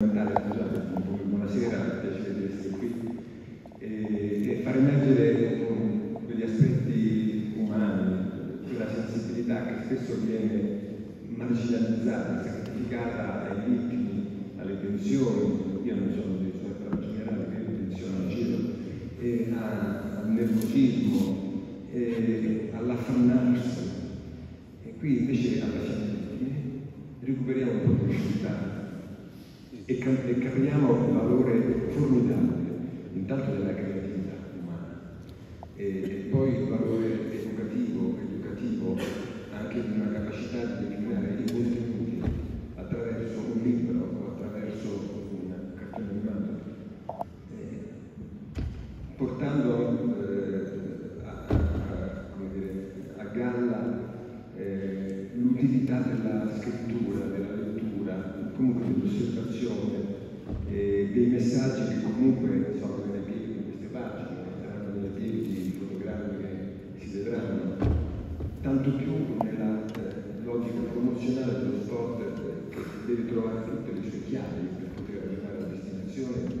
buonasera, piacere di essere qui, e, e far emergere um, quegli aspetti umani, quella sensibilità che spesso viene marginalizzata, sacrificata ai ritmi, alle pensioni, io non sono di direttore generale, che pensione al giro, al nervosismo, all'affannarsi. E qui invece alla fine recuperiamo un po' di lucidità e, capiamo un valore formidabile, intanto della creatività umana. E, e poi il valore educativo, educativo anche di una capacità di declinare i contenuti attraverso un libro o attraverso un cartone animato, eh, portando eh, a, a, dire, a, galla eh, l'utilità della scrittura, della comunque dell'osservazione eh, dei messaggi che comunque sono piedi di queste pagine, saranno piedi di fotogrammi che si vedranno, tanto più nella eh, logica promozionale dello sport eh, che deve trovare tutte le sue chiavi per poter arrivare alla destinazione,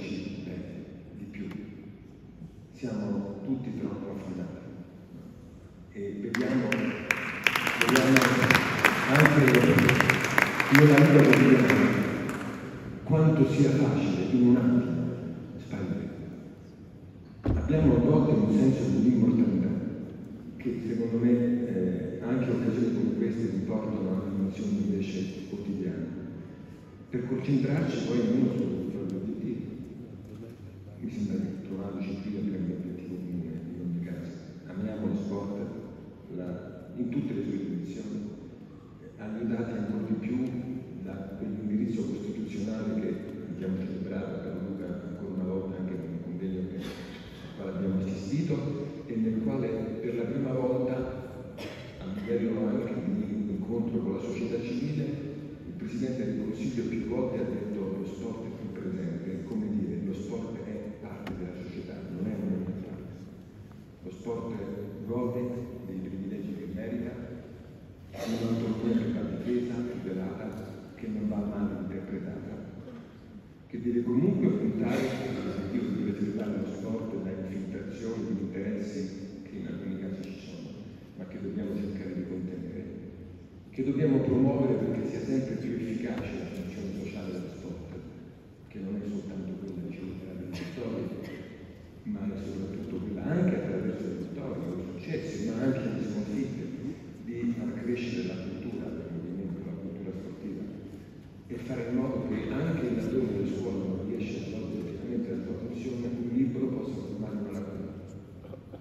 5 di più. Siamo tutti troppo affidati e vediamo, vediamo anche nella vita quotidiana quanto sia facile in un attimo sparire. Abbiamo a un senso di immortalità che secondo me eh, anche occasioni come queste mi portano a un'emozione invece quotidiana. Per concentrarci poi in uno solo che trovare disciplina un obiettivo comune in ogni caso. Amiamo lo sport la, in tutte le sue dimensioni, aiutati ancora di più da quell'indirizzo costituzionale che abbiamo celebrato per Luca ancora una volta anche con un convegno che, al quale abbiamo assistito e nel quale per la prima volta a livello anche di incontro con la società civile il Presidente del Consiglio più volte ha detto lo sport è più presente, come dire, lo sport è parte della società, non è una parte. Lo sport gode dei privilegi che merita, un'autonomia che va difesa, tutelata che non va mai interpretata, che deve comunque puntare all'obiettivo di preservare lo sport da infiltrazioni di interessi che in alcuni casi ci sono, ma che dobbiamo cercare di contenere, che dobbiamo promuovere perché sia sempre più efficace la funzione sociale dello sport, che non è soltanto quella di celebrare le vittorie, ma è soprattutto quella anche attraverso le vittorie, i successi, ma anche le sconfitte, di far crescere la e fare in modo che anche laddove la scuola non riesce a svolgere effettivamente la sua funzione, un libro possa formare una lacuna,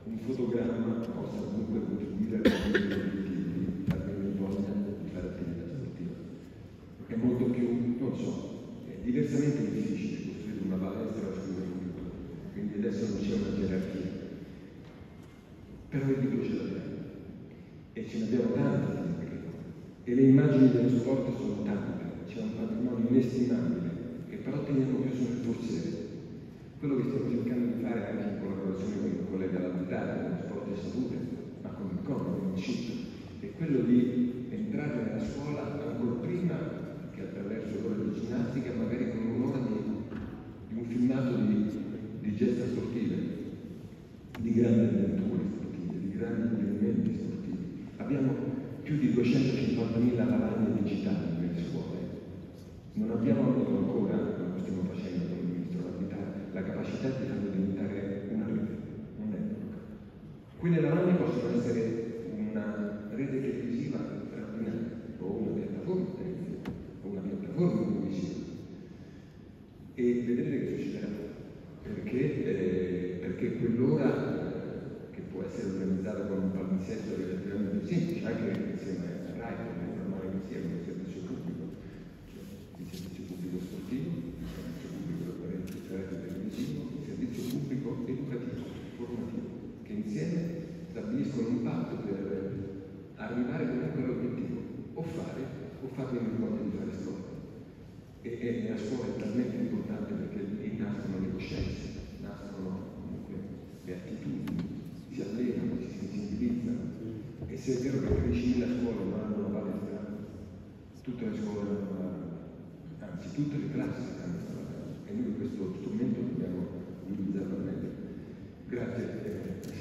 un fotogramma possa comunque contribuire a raggiungere gli obiettivi, a avere voglia di fare attività sportiva. È molto più, non so, è diversamente difficile costruire una palestra o scuola pubblica, quindi adesso non c'è una gerarchia. Però il libro ce l'abbiamo. E ce ne abbiamo tanti e le immagini dello sport sono tante. C'è un patrimonio inestimabile. Che però teniamo chiuso nel forziere. Quello che stiamo cercando di fare anche in collaborazione con il collega Lautaro, con lo sport e salute, ma con il COM, con il CIP, è quello di entrare nella scuola ancora prima che attraverso l'ora di ginnastica, magari con un'ora di, di un filmato di, di gesta sportive, di grandi avventure sportive, di grandi avvenimenti sportivi. Abbiamo più di 250.000 lavagne digitali non abbiamo avuto ancora, come stiamo facendo con il Ministro la capacità di farlo diventare una rete, un network. Qui nella lavagna possono essere una rete televisiva straordinaria o una piattaforma televisiva o una piattaforma televisiva e vedrete che succederà perché, eh, perché quell'ora che può essere organizzata con un palinsesto relativamente semplice, anche insieme a RAI, come formare insieme un servizio pubblico, cioè il servizio pubblico sportivo, il servizio pubblico televisivo, il servizio pubblico educativo, formativo, che insieme stabiliscono un patto per arrivare a quello quell'obiettivo, o fare o farvi venire modo di fare scuola. E, e la scuola è talmente importante tutte le scuole, anzi tutte le classi e noi questo strumento dobbiamo utilizzarlo meglio. Grazie. Eh,